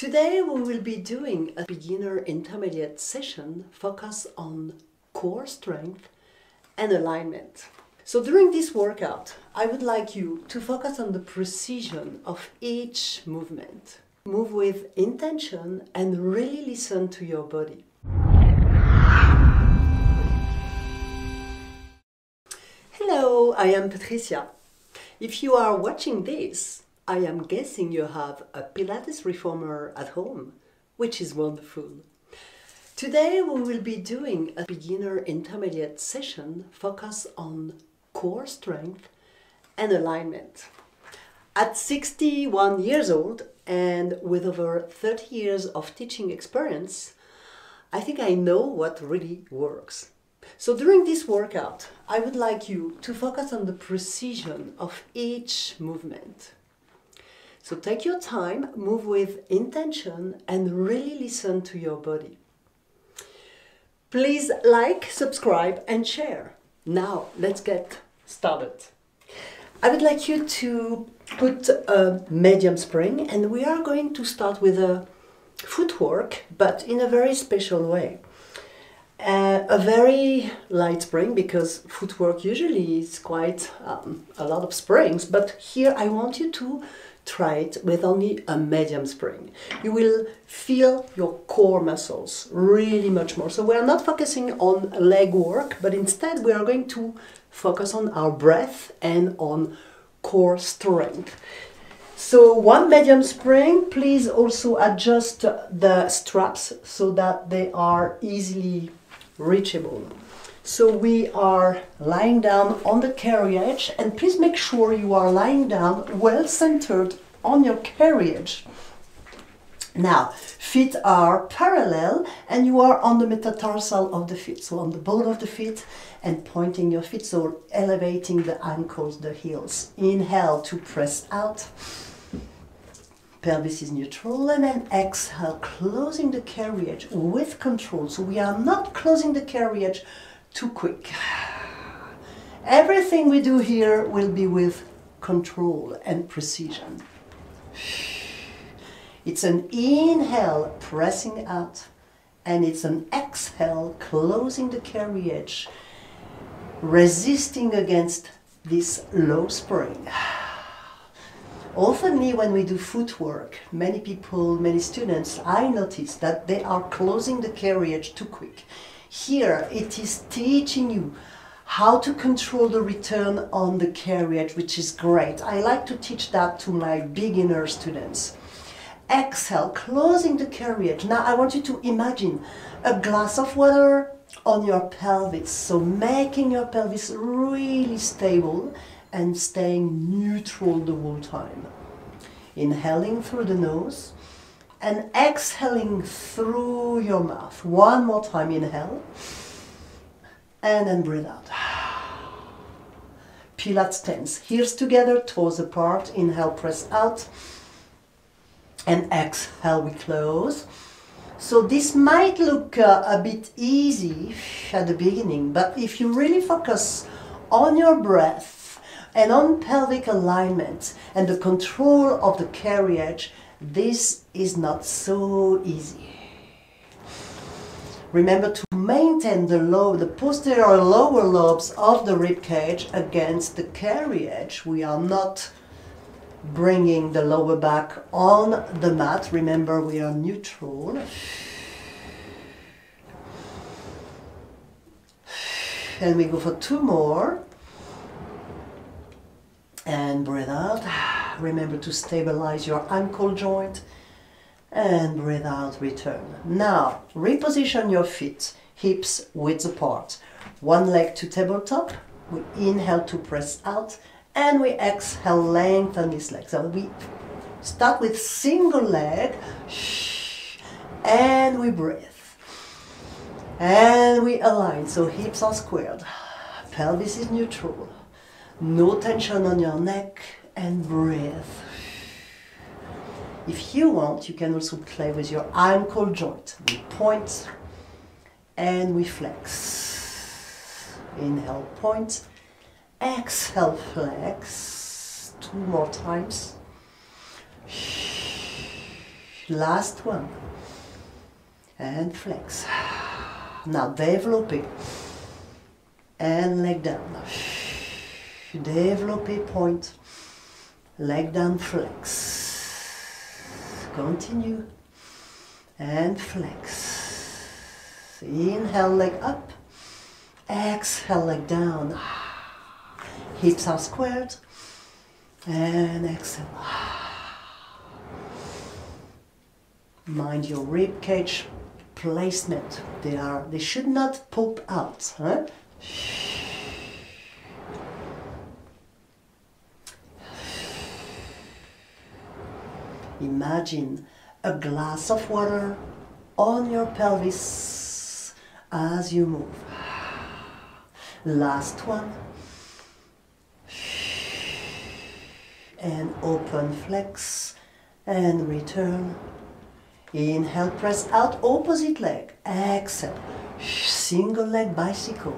Today we will be doing a beginner intermediate session focused on core strength and alignment. So during this workout, I would like you to focus on the precision of each movement. Move with intention and really listen to your body. Hello, I am Patricia. If you are watching this, I am guessing you have a Pilates reformer at home, which is wonderful. Today we will be doing a beginner intermediate session focused on core strength and alignment. At 61 years old and with over 30 years of teaching experience, I think I know what really works. So during this workout, I would like you to focus on the precision of each movement. So take your time, move with intention, and really listen to your body. Please like, subscribe, and share. Now, let's get started. I would like you to put a medium spring, and we are going to start with a footwork, but in a very special way. Uh, a very light spring because footwork usually is quite um, a lot of springs, but here I want you to try it with only a medium spring. You will feel your core muscles really much more. So we are not focusing on leg work, but instead we are going to focus on our breath and on core strength. So one medium spring, please also adjust the straps so that they are easily reachable. So we are lying down on the carriage and please make sure you are lying down well centered on your carriage. Now, feet are parallel and you are on the metatarsal of the feet, so on the ball of the feet and pointing your feet, so elevating the ankles, the heels. Inhale to press out. Pelvis is neutral and then exhale, closing the carriage with control. So we are not closing the carriage too quick. Everything we do here will be with control and precision. It's an inhale, pressing out, and it's an exhale, closing the carriage, resisting against this low spring. Often, when we do footwork, many people, many students, I notice that they are closing the carriage too quick. Here, it is teaching you how to control the return on the carriage, which is great. I like to teach that to my beginner students. Exhale, closing the carriage. Now I want you to imagine a glass of water on your pelvis. So making your pelvis really stable and staying neutral the whole time. Inhaling through the nose and exhaling through your mouth. One more time, inhale. And then breathe out. Pilates stance. Heels together, toes apart. Inhale, press out and exhale we close so this might look uh, a bit easy at the beginning but if you really focus on your breath and on pelvic alignment and the control of the carriage this is not so easy remember to maintain the low the posterior lower lobes of the rib cage against the carriage we are not bringing the lower back on the mat. Remember, we are neutral. And we go for two more. And breathe out. Remember to stabilize your ankle joint. And breathe out, return. Now, reposition your feet, hips width apart. One leg to tabletop. We inhale to press out and we exhale, lengthen this leg. So we start with single leg, and we breathe. And we align, so hips are squared, pelvis is neutral, no tension on your neck, and breathe. If you want, you can also play with your ankle joint. We point and we flex. Inhale, point Exhale, flex. Two more times. Last one. And flex. Now développez. And leg down. Développez point. Leg down, flex. Continue. And flex. Inhale, leg up. Exhale, leg down. Hips are squared. And exhale. Mind your rib cage placement. They are they should not pop out. Huh? Imagine a glass of water on your pelvis as you move. Last one. And open flex and return. Inhale, press out, opposite leg. Exhale, single leg bicycle.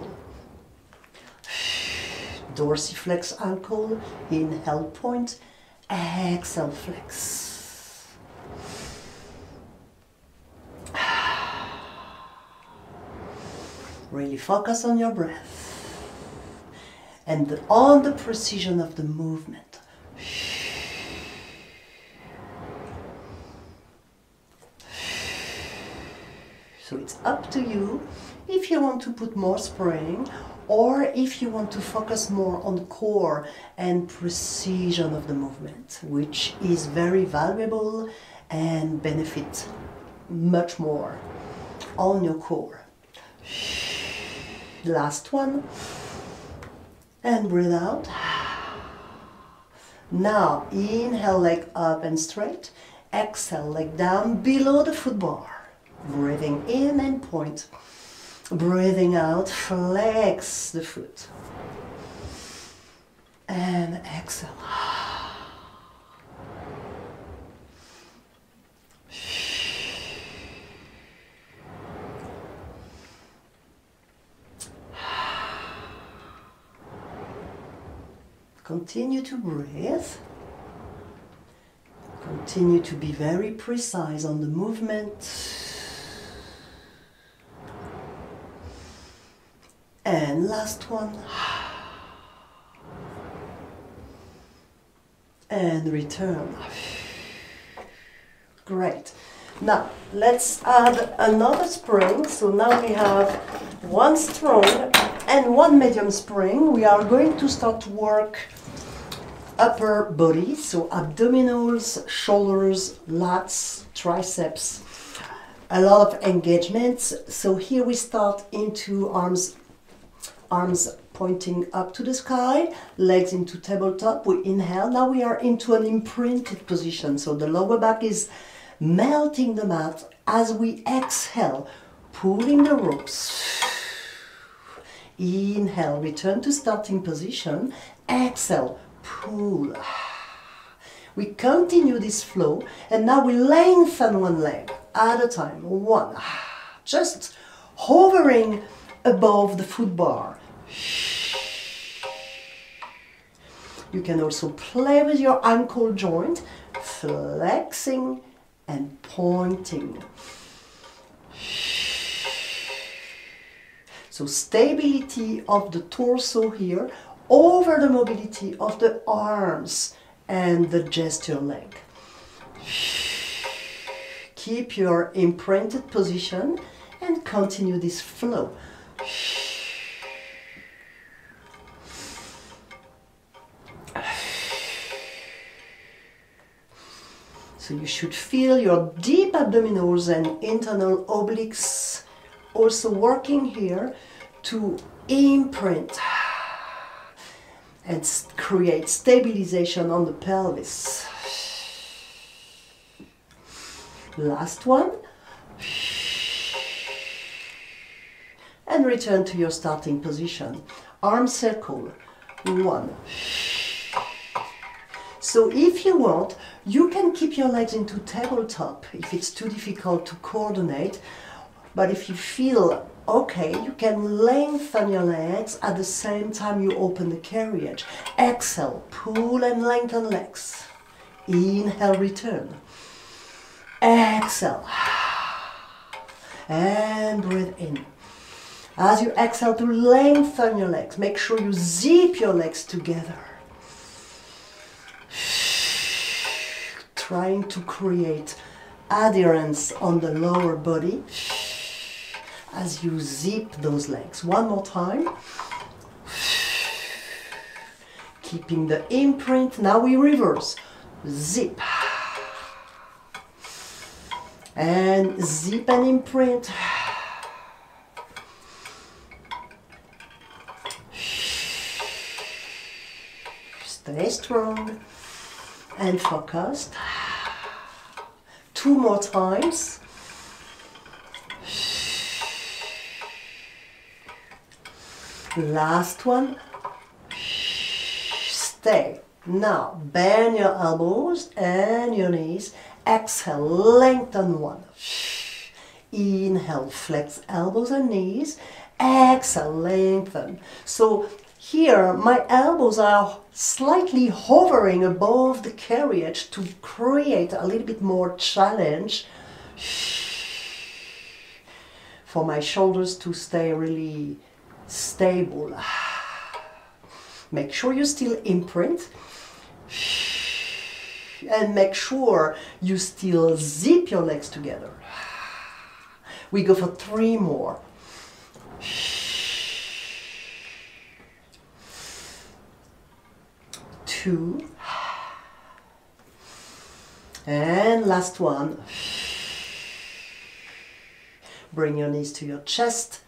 Dorsiflex ankle, inhale point, exhale flex. Really focus on your breath and on the precision of the movement. So it's up to you if you want to put more spring or if you want to focus more on core and precision of the movement, which is very valuable and benefit much more on your core. Last one. And breathe out. Now inhale leg up and straight. Exhale leg down below the foot bar. Breathing in and point. Breathing out, flex the foot. And exhale. Continue to breathe. Continue to be very precise on the movement. And last one. And return. Great. Now, let's add another spring. So now we have one strong and one medium spring. We are going to start to work upper body, so abdominals, shoulders, lats, triceps, a lot of engagements. So here we start into arms, arms pointing up to the sky, legs into tabletop. We inhale. Now we are into an imprinted position. So the lower back is melting the mat as we exhale, pulling the ropes. Inhale, return to starting position. Exhale, pull. We continue this flow and now we lengthen one leg at a time. One. Just hovering above the foot bar. You can also play with your ankle joint, flexing and pointing. So stability of the torso here over the mobility of the arms and the gesture leg. Keep your imprinted position and continue this flow. So you should feel your deep abdominals and internal obliques also working here to imprint and create stabilization on the pelvis. Last one. And return to your starting position. Arm circle. One. So if you want, you can keep your legs into tabletop if it's too difficult to coordinate. But if you feel okay, you can lengthen your legs at the same time you open the carriage. Exhale, pull and lengthen legs. Inhale, return. exhale. And breathe in. As you exhale to lengthen your legs, make sure you zip your legs together. Trying to create adherence on the lower body as you zip those legs. One more time. Keeping the imprint. Now we reverse. Zip. And zip and imprint. Stay strong and focused. Two more times. Last one. Stay. Now bend your elbows and your knees. Exhale, lengthen one. Inhale, flex elbows and knees. Exhale, lengthen. So here, my elbows are slightly hovering above the carriage to create a little bit more challenge for my shoulders to stay really stable. Make sure you still imprint and make sure you still zip your legs together. We go for three more. Two. And last one. Bring your knees to your chest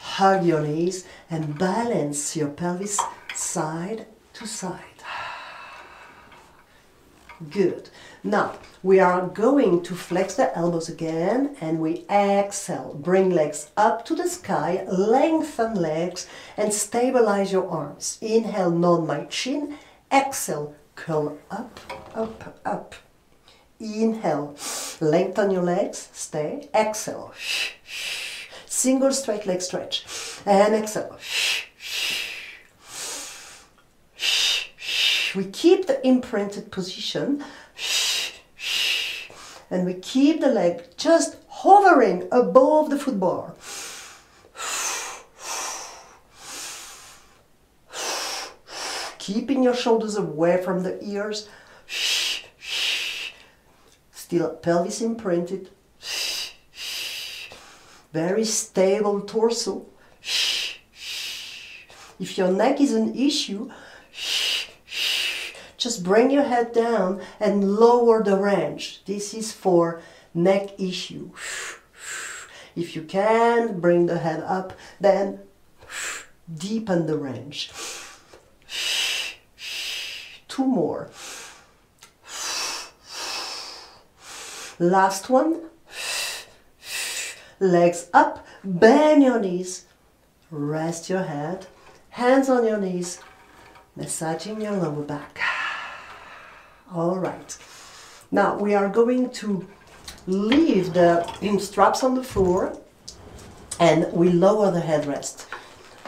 hug your knees and balance your pelvis side to side. Good. Now we are going to flex the elbows again and we exhale. Bring legs up to the sky, lengthen legs and stabilize your arms. Inhale, nod my chin. Exhale, curl up, up, up. Inhale, lengthen your legs, stay. Exhale. Single straight leg stretch. And exhale. We keep the imprinted position. And we keep the leg just hovering above the footbar. Keeping your shoulders away from the ears. Still pelvis imprinted very stable torso. If your neck is an issue, just bring your head down and lower the range. This is for neck issue. If you can bring the head up, then deepen the range. Two more. Last one legs up, bend your knees, rest your head, hands on your knees, massaging your lower back. All right. Now we are going to leave the straps on the floor and we lower the headrest,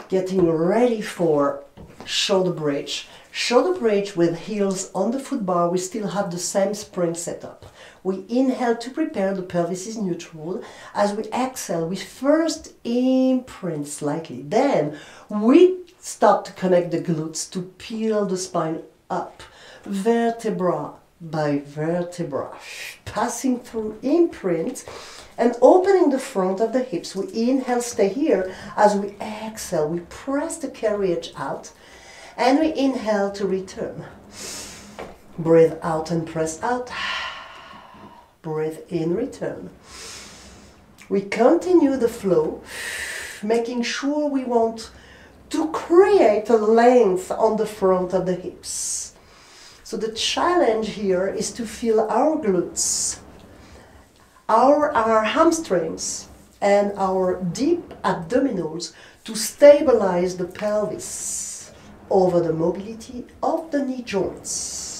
getting ready for shoulder bridge. Shoulder bridge with heels on the foot bar, we still have the same spring setup. We inhale to prepare, the pelvis is neutral. As we exhale, we first imprint slightly. Then we start to connect the glutes to peel the spine up, vertebra by vertebra, passing through imprint and opening the front of the hips. We inhale, stay here. As we exhale, we press the carriage out and we inhale to return. Breathe out and press out. Breathe in, return. We continue the flow, making sure we want to create a length on the front of the hips. So the challenge here is to feel our glutes, our, our hamstrings, and our deep abdominals to stabilize the pelvis over the mobility of the knee joints.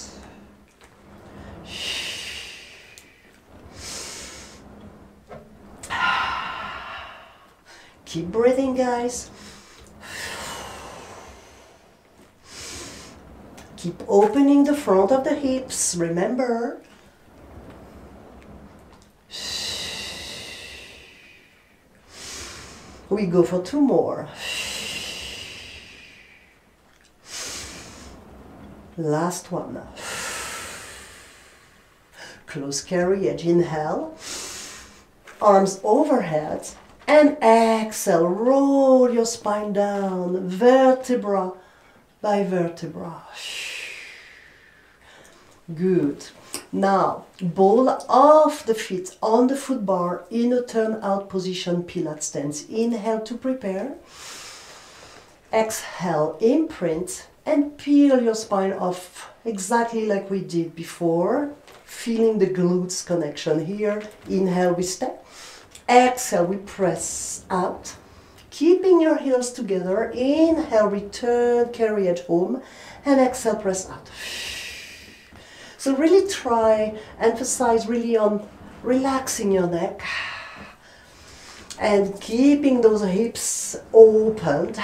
Keep breathing, guys. Keep opening the front of the hips, remember. We go for two more. Last one. Close carriage, inhale. Arms overhead. And exhale, roll your spine down, vertebra by vertebra. Good. Now, ball off the feet on the foot bar in a turn out position, Pilates stance. Inhale to prepare. Exhale, imprint and peel your spine off exactly like we did before. Feeling the glutes connection here. Inhale, we step. Exhale, we press out. Keeping your heels together. Inhale, return, carry it home. And exhale, press out. So really try, emphasize really on relaxing your neck and keeping those hips opened.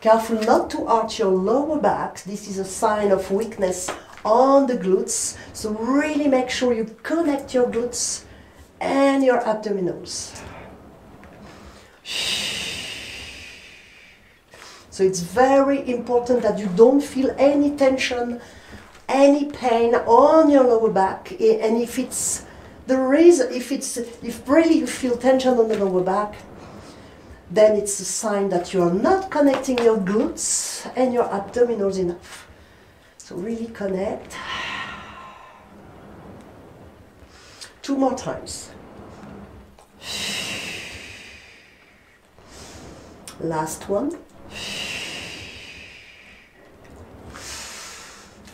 Careful not to arch your lower back. This is a sign of weakness on the glutes. So really make sure you connect your glutes and your abdominals. So it's very important that you don't feel any tension, any pain on your lower back. And if it's the reason, if it's if really you feel tension on the lower back, then it's a sign that you are not connecting your glutes and your abdominals enough. So really connect. Two more times. Last one.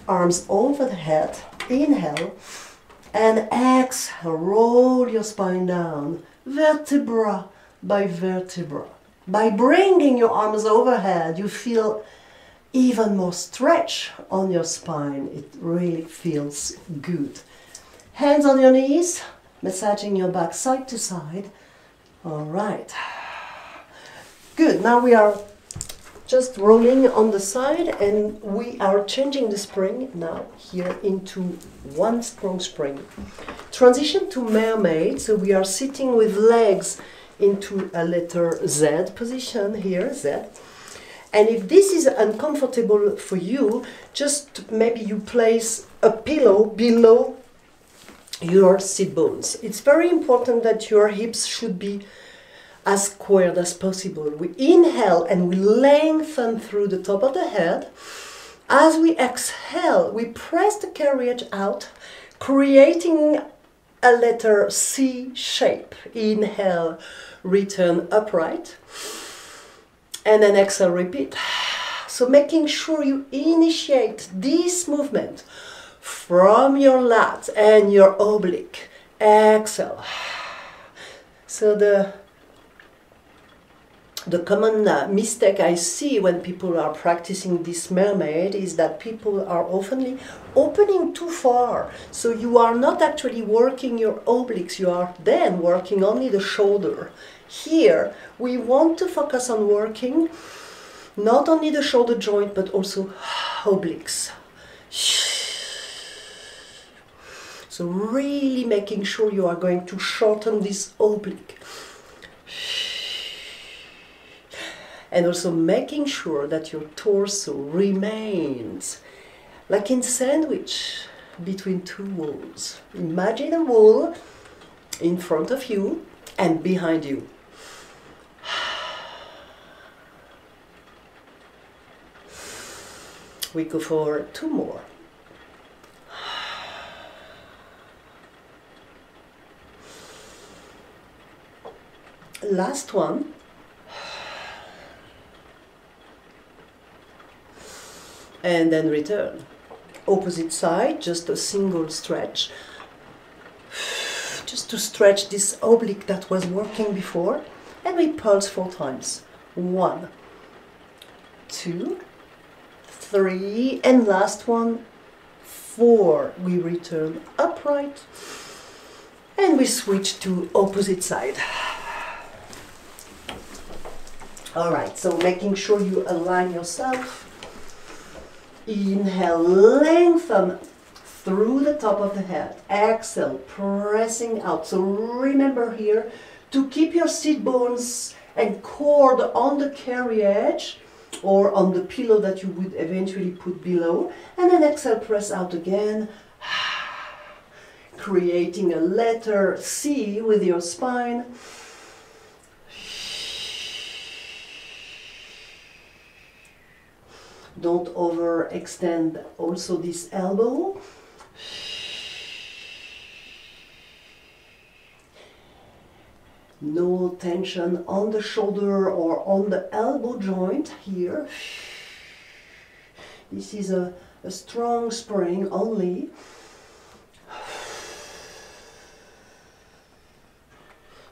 Arms over the head. Inhale. And exhale. Roll your spine down. Vertebra by vertebra. By bringing your arms overhead, you feel even more stretch on your spine. It really feels good. Hands on your knees, massaging your back side to side. All right. Good. Now we are just rolling on the side and we are changing the spring now here into one strong spring. Transition to mermaid. So we are sitting with legs into a letter Z position here, Z. And if this is uncomfortable for you, just maybe you place a pillow below your sit bones. It's very important that your hips should be as squared as possible. We inhale and we lengthen through the top of the head. As we exhale, we press the carriage out, creating a letter C shape. Inhale, return upright. And then exhale, repeat. So making sure you initiate this movement from your lat and your oblique. Exhale. So the the common uh, mistake I see when people are practicing this mermaid is that people are often opening too far. So you are not actually working your obliques, you are then working only the shoulder. Here, we want to focus on working not only the shoulder joint but also obliques. So really making sure you are going to shorten this oblique. and also making sure that your torso remains like in sandwich between two walls. Imagine a wall in front of you and behind you. We go for two more. Last one. and then return. Opposite side, just a single stretch. Just to stretch this oblique that was working before. And we pulse four times. One, two, three, and last one, four. We return upright and we switch to opposite side. All right, so making sure you align yourself Inhale, lengthen through the top of the head. Exhale, pressing out. So remember here to keep your sit bones and cord on the carriage or on the pillow that you would eventually put below. And then exhale, press out again, creating a letter C with your spine. Don't overextend also this elbow. No tension on the shoulder or on the elbow joint here. This is a, a strong spring only.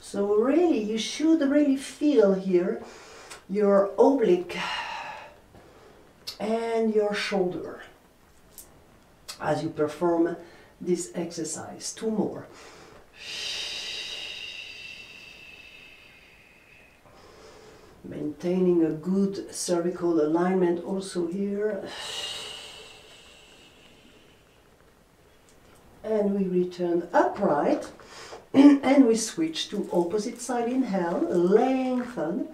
So really, you should really feel here your oblique and your shoulder as you perform this exercise. Two more. Maintaining a good cervical alignment also here. And we return upright and we switch to opposite side. Inhale, lengthen.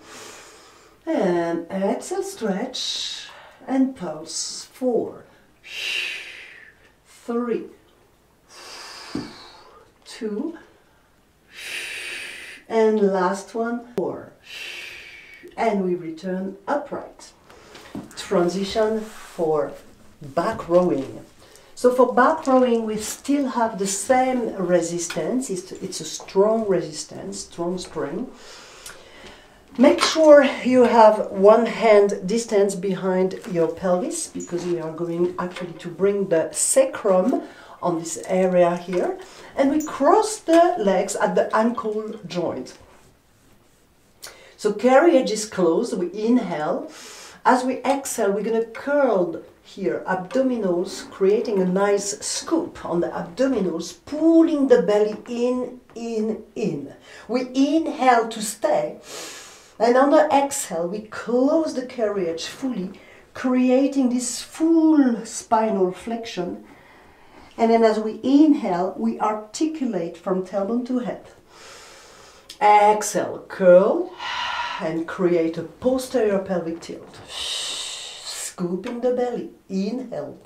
And exhale, stretch and pulse. Four, three, two, and last one, four. And we return upright. Transition for back rowing. So for back rowing, we still have the same resistance. It's, it's a strong resistance, strong spring. Make sure you have one hand distance behind your pelvis because we are going actually to bring the sacrum on this area here. And we cross the legs at the ankle joint. So carriage is closed, we inhale. As we exhale, we're going to curl here, abdominals, creating a nice scoop on the abdominals, pulling the belly in, in, in. We inhale to stay. And on the exhale, we close the carriage fully, creating this full spinal flexion. And then as we inhale, we articulate from tailbone to head. Exhale, curl and create a posterior pelvic tilt. Scooping the belly. Inhale.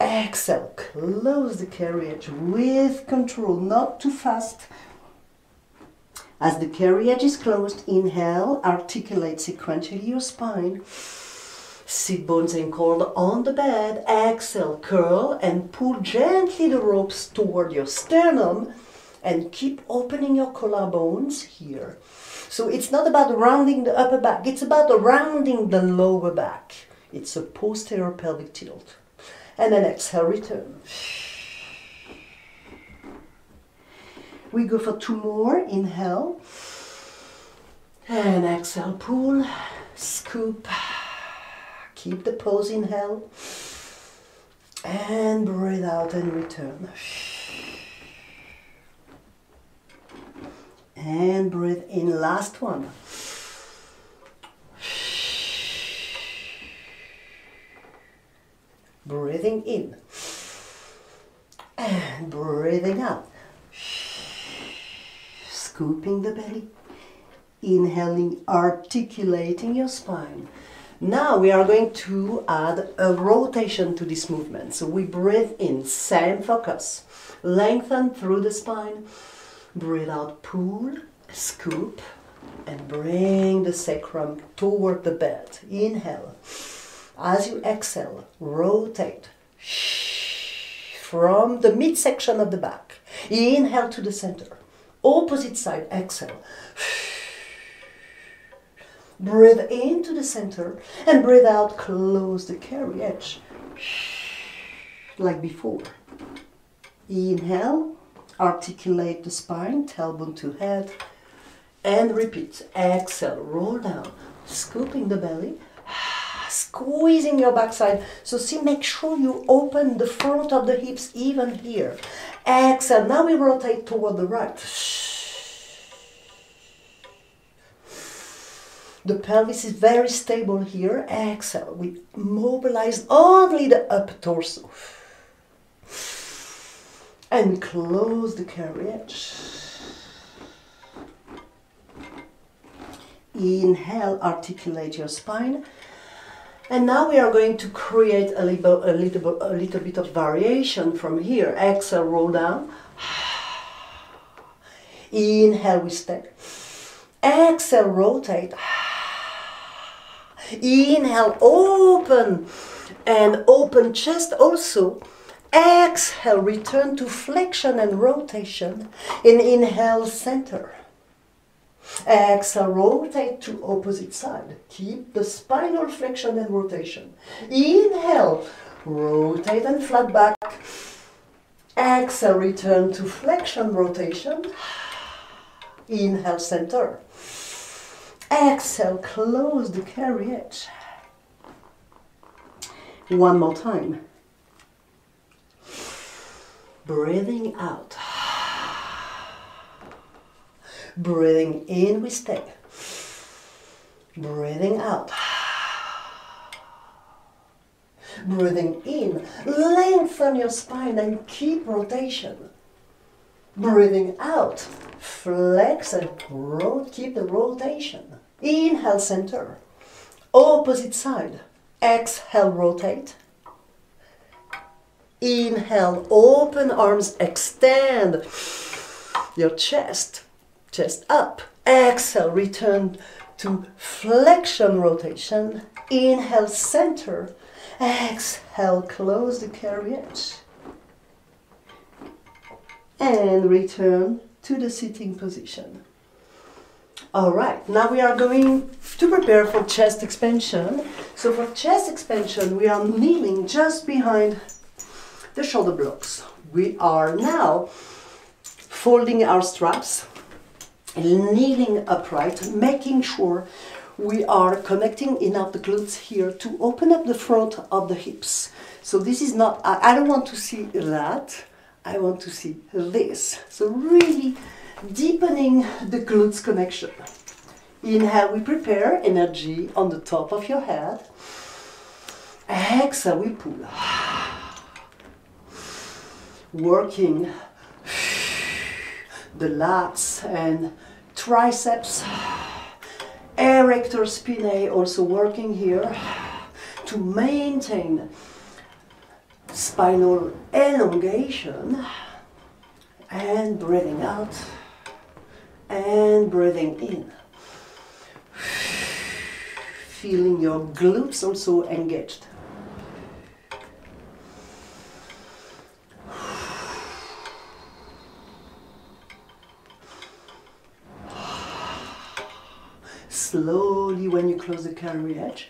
Exhale. Close the carriage with control, not too fast. As the carriage is closed, inhale, articulate sequentially your spine. Sit bones and cord on the bed. Exhale, curl and pull gently the ropes toward your sternum and keep opening your collarbones here. So it's not about rounding the upper back, it's about rounding the lower back. It's a posterior pelvic tilt. And then exhale, return. We go for two more. Inhale. And exhale, pull, scoop. Keep the pose, inhale. And breathe out and return. And breathe in, last one. Breathing in. And breathing out. Scooping the belly. Inhaling, articulating your spine. Now we are going to add a rotation to this movement. So we breathe in, same focus. Lengthen through the spine. Breathe out, pull, scoop, and bring the sacrum toward the bed. Inhale. As you exhale, rotate from the midsection of the back. Inhale to the center. Opposite side, exhale. Breathe into the center and breathe out, close the carriage. Like before. Inhale, articulate the spine, tailbone to head, and repeat. Exhale, roll down, scooping the belly, squeezing your backside. So see, make sure you open the front of the hips even here. Exhale. Now we rotate toward the right. The pelvis is very stable here. Exhale. We mobilize only the upper torso. And close the carriage. Inhale, articulate your spine. And now we are going to create a little, a little, a little bit of variation from here. Exhale, roll down. Inhale, we stay. Exhale, rotate. Inhale, open and open chest also. Exhale, return to flexion and rotation. In inhale, center. Exhale, rotate to opposite side. Keep the spinal flexion and rotation. Inhale, rotate and flat back. Exhale, return to flexion, rotation. Inhale, center. Exhale, close the carriage. One more time. Breathing out. Breathing in, we stay. Breathing out. Breathing in, lengthen your spine and keep rotation. Breathing out, flex and roll, keep the rotation. Inhale, center. Opposite side. Exhale, rotate. Inhale, open arms, extend your chest, chest up. Exhale, return to flexion rotation. Inhale, center. Exhale, close the carriage. And return to the sitting position. All right, now we are going to prepare for chest expansion. So for chest expansion, we are kneeling just behind the shoulder blocks. We are now folding our straps, kneeling upright, making sure we are connecting enough the glutes here to open up the front of the hips. So this is not, I, I don't want to see that, I want to see this. So really deepening the glutes connection. Inhale, we prepare energy on the top of your head. Exhale, we pull. Working the lats and triceps. Erector spinae also working here to maintain spinal elongation and breathing out and breathing in. Feeling your glutes also engaged. Slowly when you close the carriage,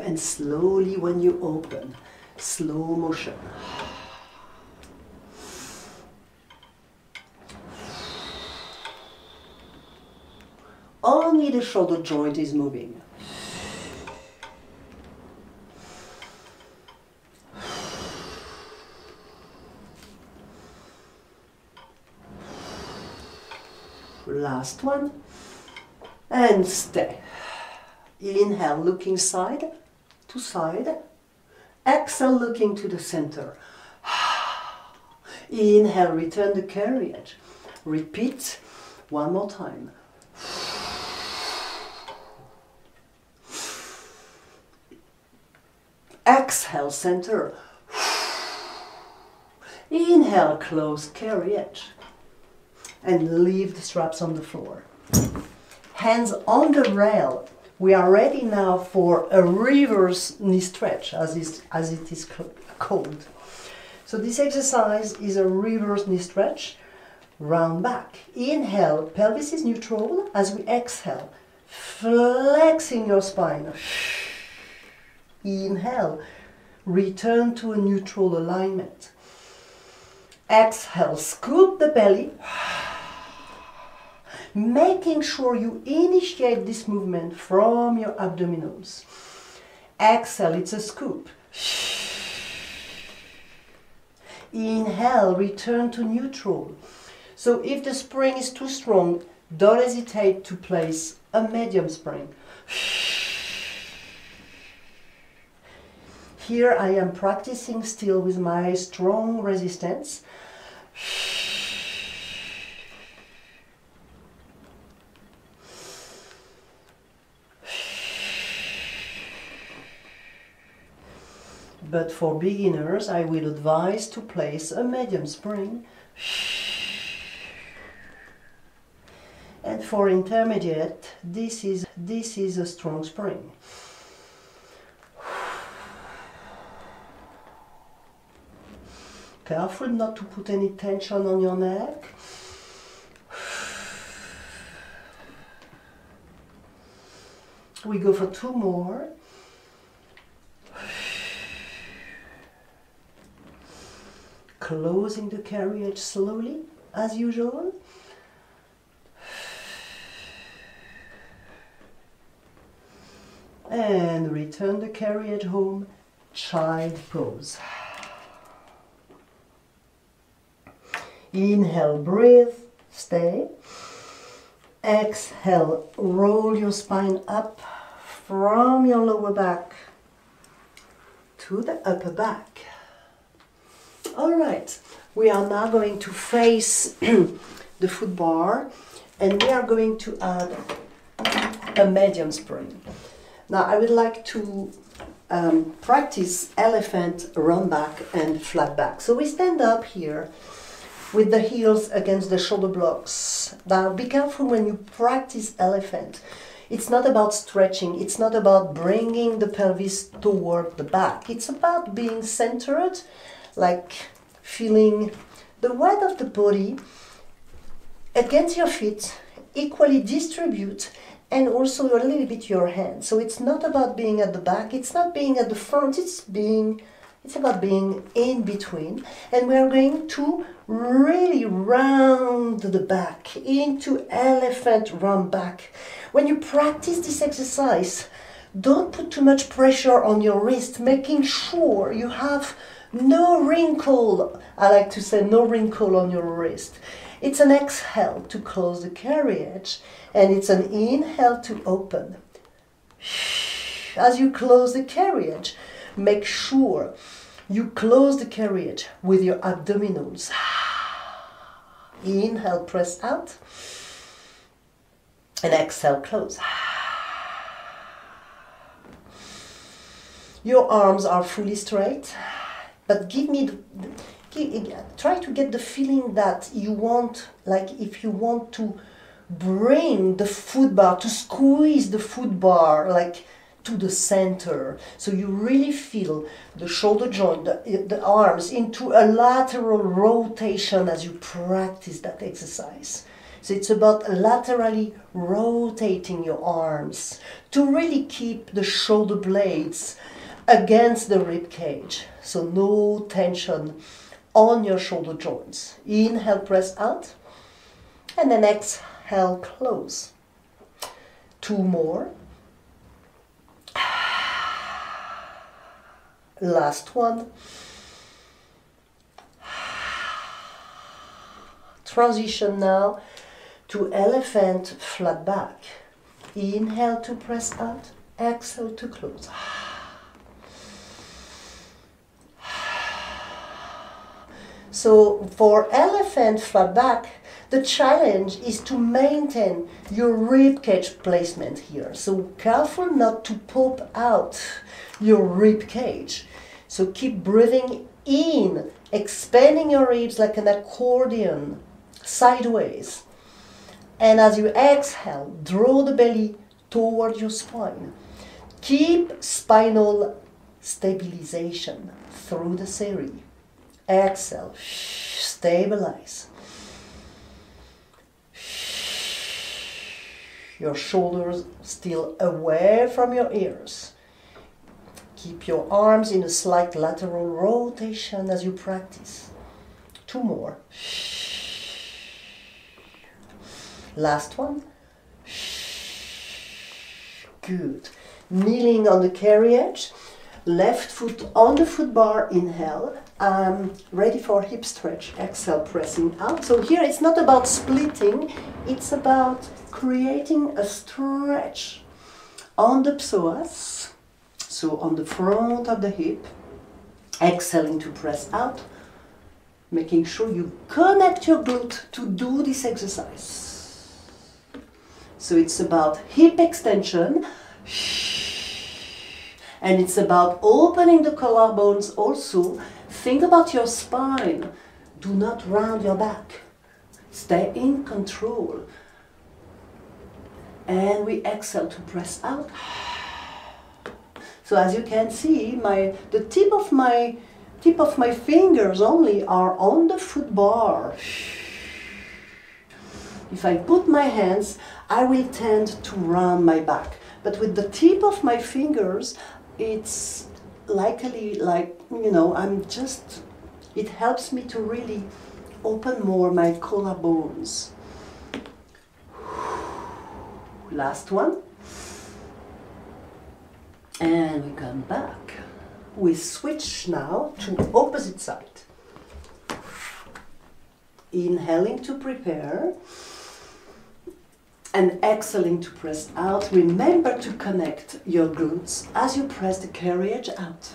and slowly when you open, slow motion. Only the shoulder joint is moving. Last one. And stay. Inhale, looking side to side. Exhale, looking to the center. Inhale, return the carriage. Repeat one more time. Exhale, center. Inhale, close carriage. And leave the straps on the floor. Hands on the rail. We are ready now for a reverse knee stretch, as, is, as it is called. So this exercise is a reverse knee stretch, round back. Inhale, pelvis is neutral. As we exhale, flexing your spine. Inhale, return to a neutral alignment. Exhale, scoop the belly, making sure you initiate this movement from your abdominals. Exhale, it's a scoop. Inhale, return to neutral. So if the spring is too strong, don't hesitate to place a medium spring. Here I am practicing still with my strong resistance. But for beginners, I will advise to place a medium spring. And for intermediate, this is, this is a strong spring. Careful not to put any tension on your neck. We go for two more. Closing the carriage slowly, as usual. And return the carriage home, child pose. Inhale, breathe, stay. Exhale, roll your spine up from your lower back to the upper back. All right, we are now going to face the foot bar and we are going to add a medium spring. Now I would like to um, practice elephant round back and flat back. So we stand up here with the heels against the shoulder blocks. Now be careful when you practice elephant. It's not about stretching, it's not about bringing the pelvis toward the back. It's about being centered, like feeling the weight of the body against your feet, equally distribute and also a little bit your hand. So it's not about being at the back, it's not being at the front, it's being it's about being in between. And we're going to really round the back into elephant round back. When you practice this exercise, don't put too much pressure on your wrist, making sure you have no wrinkle. I like to say no wrinkle on your wrist. It's an exhale to close the carriage, and it's an inhale to open. As you close the carriage, make sure you close the carriage with your abdominals. Inhale, press out. And exhale, close. Your arms are fully straight, but give me the, give, try to get the feeling that you want, like if you want to bring the foot bar, to squeeze the foot bar, like to the center. So you really feel the shoulder joint, the, the arms into a lateral rotation as you practice that exercise. So it's about laterally rotating your arms to really keep the shoulder blades against the rib cage. So no tension on your shoulder joints. Inhale, press out. And then exhale, close. Two more. Last one. Transition now to elephant flat back. Inhale to press out, exhale to close. So for elephant flat back, the challenge is to maintain your rib cage placement here. So careful not to pop out your rib cage. So keep breathing in, expanding your ribs like an accordion, sideways. And as you exhale, draw the belly toward your spine. Keep spinal stabilization through the series. Exhale, stabilize. Your shoulders still away from your ears. Keep your arms in a slight lateral rotation as you practice. Two more. Last one. Good. Kneeling on the carriage, left foot on the foot bar, inhale. Um, ready for hip stretch, exhale, pressing out. So here it's not about splitting, it's about creating a stretch on the psoas, so on the front of the hip, exhaling to press out, making sure you connect your glute to do this exercise. So it's about hip extension And it's about opening the collarbones also. Think about your spine. Do not round your back. Stay in control. And we exhale to press out. So as you can see, my the tip of my tip of my fingers only are on the foot bar. If I put my hands, I will tend to round my back. But with the tip of my fingers, it's likely like, you know, I'm just, it helps me to really open more my collarbones. Last one. And we come back. We switch now to the opposite side. Inhaling to prepare and exhaling to press out. Remember to connect your glutes as you press the carriage out.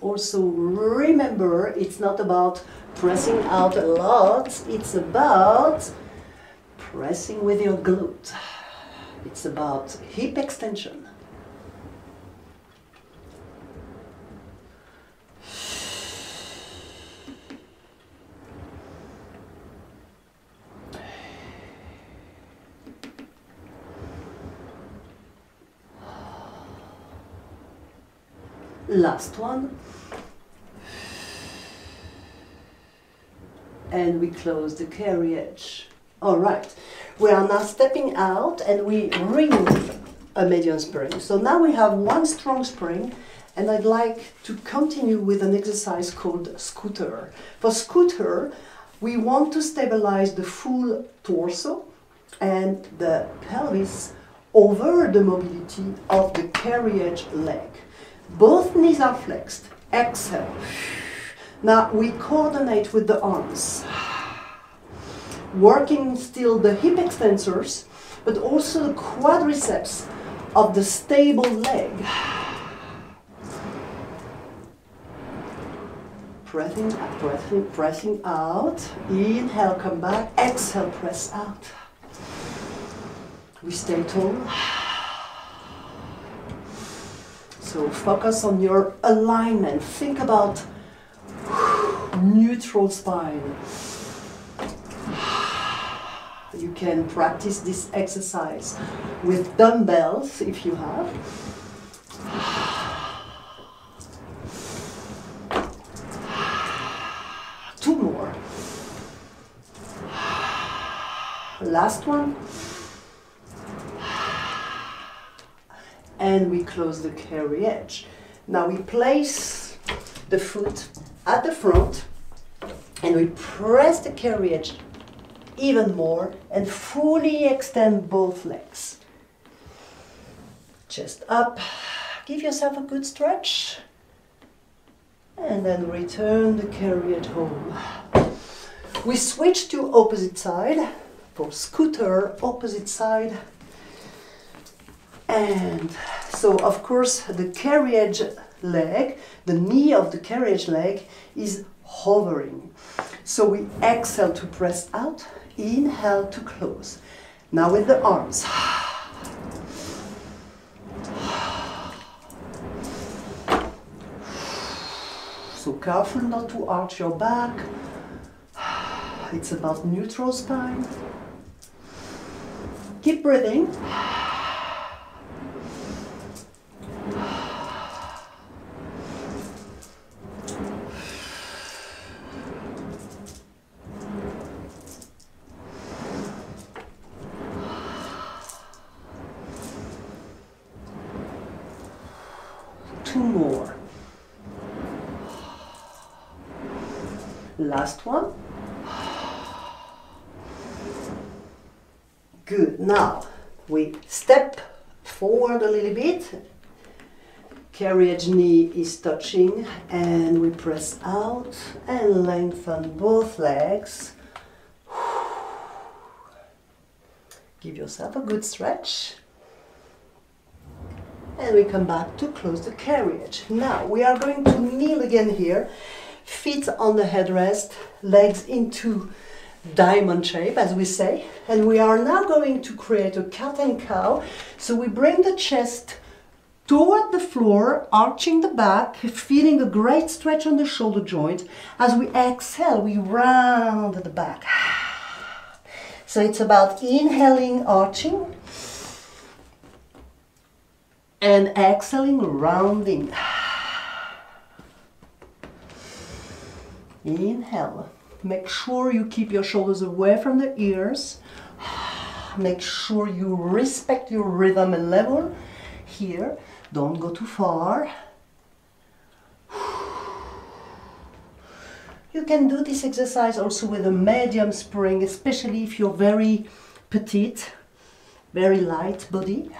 Also remember it's not about pressing out a lot, it's about pressing with your glute. It's about hip extension. Last one. And we close the carriage. All right. We are now stepping out and we remove a medium spring. So now we have one strong spring and I'd like to continue with an exercise called scooter. For scooter, we want to stabilize the full torso and the pelvis over the mobility of the carriage leg. Both knees are flexed. Exhale. Now we coordinate with the arms. Working still the hip extensors, but also the quadriceps of the stable leg. Breathing, breathing, pressing out. Inhale, come back. Exhale, press out. We stay tall. So focus on your alignment. Think about neutral spine. You can practice this exercise with dumbbells if you have. Two more. Last one. And we close the carriage. Now we place the foot at the front and we press the carriage even more and fully extend both legs. Chest up, give yourself a good stretch and then return the carriage home. We switch to opposite side for scooter, opposite side and so, of course, the carriage leg, the knee of the carriage leg is hovering. So we exhale to press out, inhale to close. Now with the arms. So careful not to arch your back. It's about neutral spine. Keep breathing. two more. Last one. Good. Now we step forward a little bit. Carriage knee is touching and we press out and lengthen both legs. Give yourself a good stretch and we come back to close the carriage. Now we are going to kneel again here, feet on the headrest, legs into diamond shape, as we say. And we are now going to create a cat and cow. So we bring the chest toward the floor, arching the back, feeling a great stretch on the shoulder joint. As we exhale, we round the back. So it's about inhaling, arching, and exhaling, rounding. Inhale. Make sure you keep your shoulders away from the ears. Make sure you respect your rhythm and level here. Don't go too far. You can do this exercise also with a medium spring, especially if you're very petite, very light body.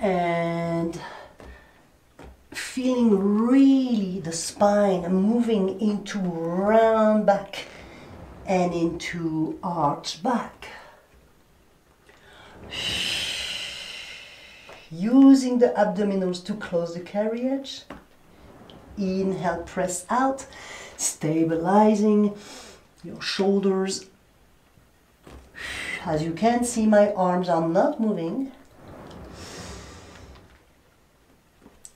And feeling really the spine moving into round back and into arch back. Using the abdominals to close the carriage. Inhale, press out, stabilizing your shoulders. As you can see, my arms are not moving.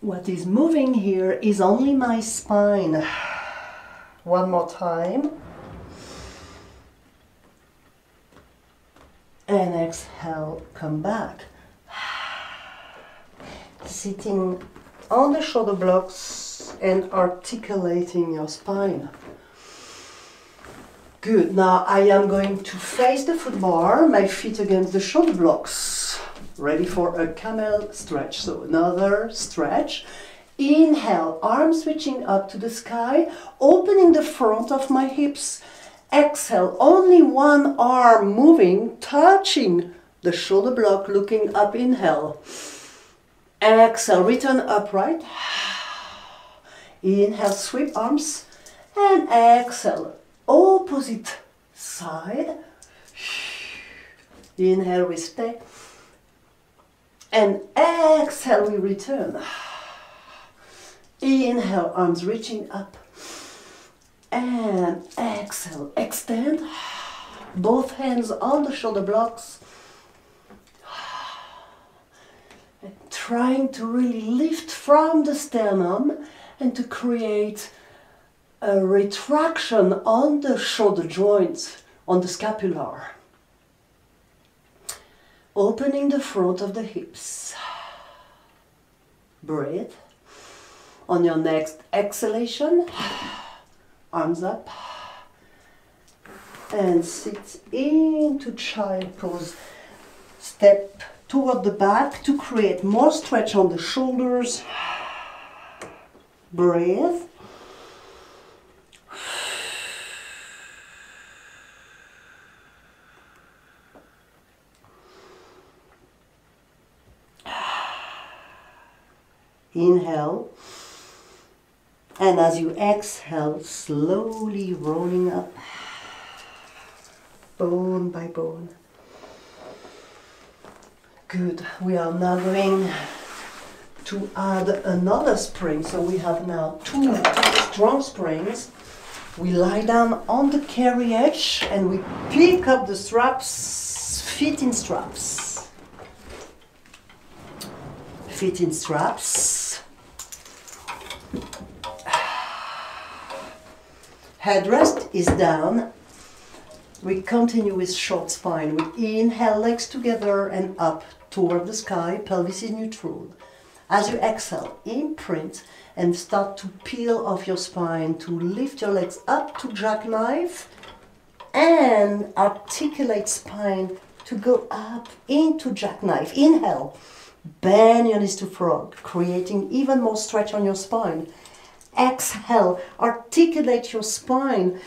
What is moving here is only my spine. One more time. And exhale, come back. Sitting on the shoulder blocks and articulating your spine. Good, now I am going to face the foot bar, my feet against the shoulder blocks ready for a camel stretch. So another stretch. Inhale, arms reaching up to the sky, opening the front of my hips. Exhale, only one arm moving, touching the shoulder block, looking up. Inhale. Exhale, return upright. Inhale, sweep arms. And exhale, opposite side. Inhale, we stay. And exhale, we return. Inhale, arms reaching up. And exhale, extend. Both hands on the shoulder blocks. And trying to really lift from the sternum and to create a retraction on the shoulder joints, on the scapular opening the front of the hips. Breathe. On your next exhalation, arms up and sit into child pose. Step toward the back to create more stretch on the shoulders. Breathe. Inhale. And as you exhale, slowly rolling up, bone by bone. Good. We are now going to add another spring. So we have now two, strong springs. We lie down on the carriage and we pick up the straps, feet in straps. Feet in straps. Headrest is down. We continue with short spine. We inhale legs together and up toward the sky. Pelvis is neutral. As you exhale, imprint and start to peel off your spine to lift your legs up to jackknife and articulate spine to go up into jackknife. Inhale, bend your knees to frog, creating even more stretch on your spine. Exhale, articulate your spine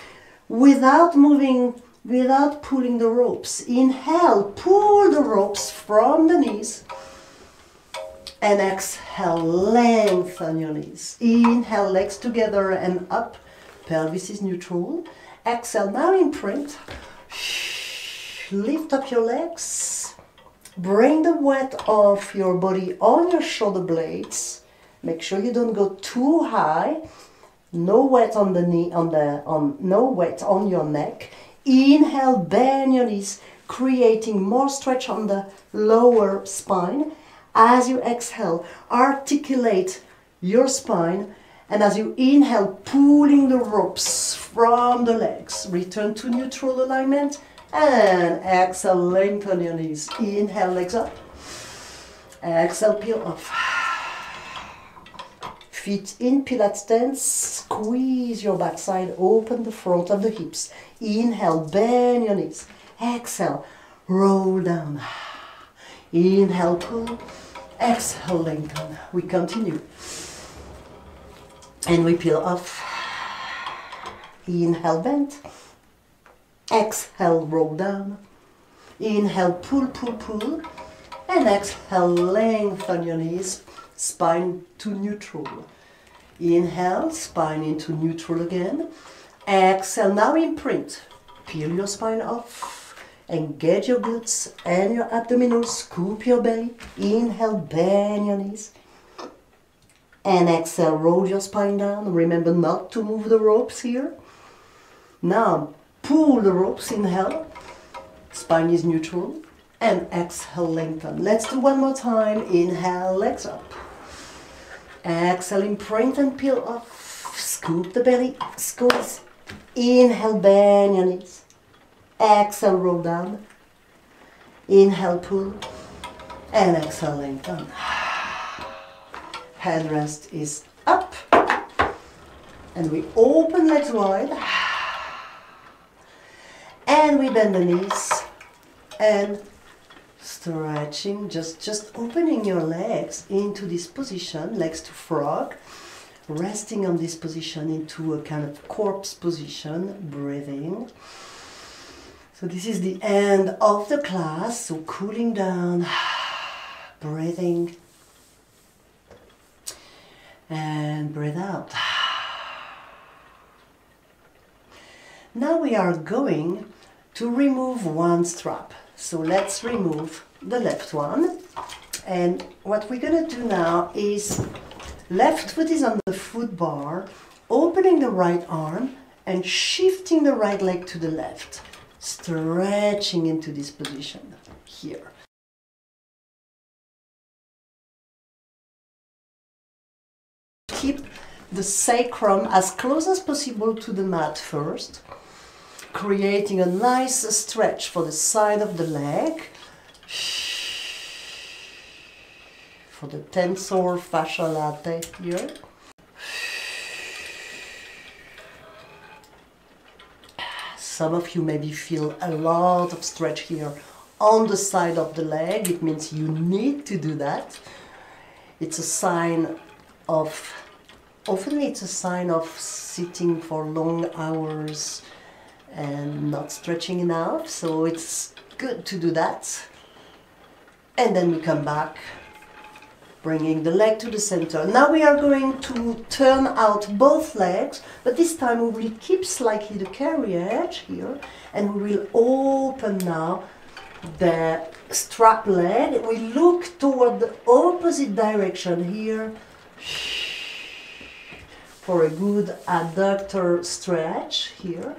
without moving, without pulling the ropes. Inhale, pull the ropes from the knees. And exhale, lengthen your knees. Inhale, legs together and up. Pelvis is neutral. Exhale, now imprint. Lift up your legs. Bring the weight of your body on your shoulder blades Make sure you don't go too high. no weight on the knee, on the, on, no weight on your neck. Inhale, bend your knees, creating more stretch on the lower spine. As you exhale, articulate your spine. And as you inhale, pulling the ropes from the legs. Return to neutral alignment. And exhale, lengthen your knees. Inhale, legs up. Exhale, peel off. Feet in Pilates stance. Squeeze your backside. Open the front of the hips. Inhale, bend your knees. Exhale, roll down. Inhale, pull. Exhale, lengthen. We continue. And we peel off. Inhale, bend. Exhale, roll down. Inhale, pull, pull, pull. And exhale, lengthen your knees, spine to neutral. Inhale, spine into neutral again. Exhale, now imprint. Peel your spine off. Engage your glutes and your abdominals. Scoop your belly. Inhale, bend your knees. And exhale, roll your spine down. Remember not to move the ropes here. Now, pull the ropes, inhale. Spine is neutral. And exhale, lengthen. Let's do one more time. Inhale, legs up. Exhale, imprint and peel off. Scoop the belly, squeeze. Inhale, bend your knees. Exhale, roll down. Inhale, pull. And exhale, lengthen. Headrest is up. And we open legs wide. And we bend the knees. And stretching, just, just opening your legs into this position, legs to frog. Resting on this position into a kind of corpse position, breathing. So this is the end of the class. So cooling down, breathing, and breathe out. Now we are going to remove one strap. So let's remove the left one. And what we're going to do now is left foot is on the foot bar, opening the right arm and shifting the right leg to the left, stretching into this position here. Keep the sacrum as close as possible to the mat first creating a nice stretch for the side of the leg. For the tensor fascia latae here. Some of you maybe feel a lot of stretch here on the side of the leg. It means you need to do that. It's a sign of, often it's a sign of sitting for long hours, and not stretching enough so it's good to do that. And then we come back bringing the leg to the center. Now we are going to turn out both legs but this time we will keep slightly the carriage here and we will open now the strap leg. We look toward the opposite direction here. For a good adductor stretch here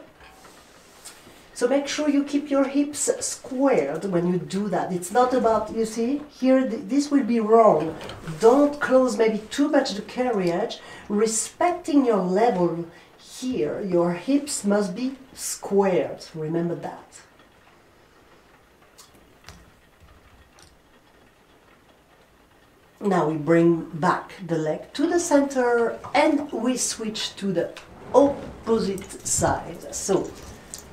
so make sure you keep your hips squared when you do that. It's not about, you see, here this will be wrong. Don't close maybe too much the carriage. Respecting your level here, your hips must be squared. Remember that. Now we bring back the leg to the center and we switch to the opposite side. So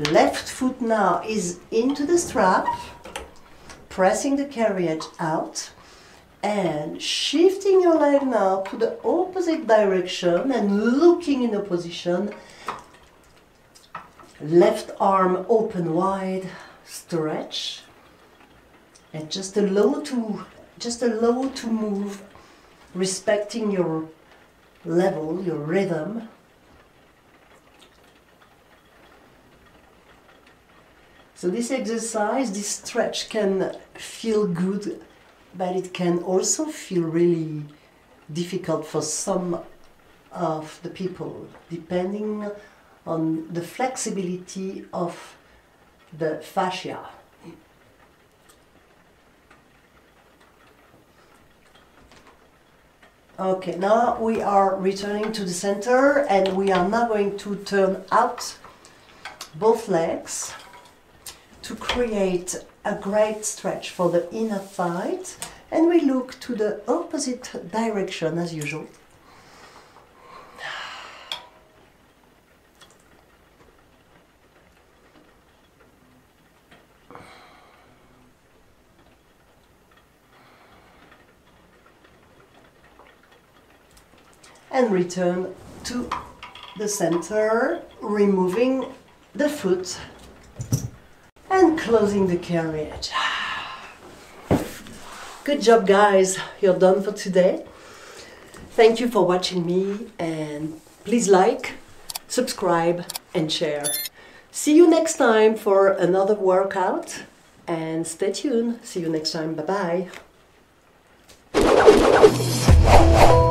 Left foot now is into the strap, pressing the carriage out and shifting your leg now to the opposite direction and looking in a position. Left arm open wide, stretch and just allow to just allow to move respecting your level, your rhythm So this exercise, this stretch can feel good, but it can also feel really difficult for some of the people, depending on the flexibility of the fascia. Okay, now we are returning to the center and we are now going to turn out both legs to create a great stretch for the inner thigh and we look to the opposite direction as usual. and return to the center, removing the foot and closing the carriage. Good job, guys. You're done for today. Thank you for watching me and please like, subscribe, and share. See you next time for another workout and stay tuned. See you next time. Bye bye.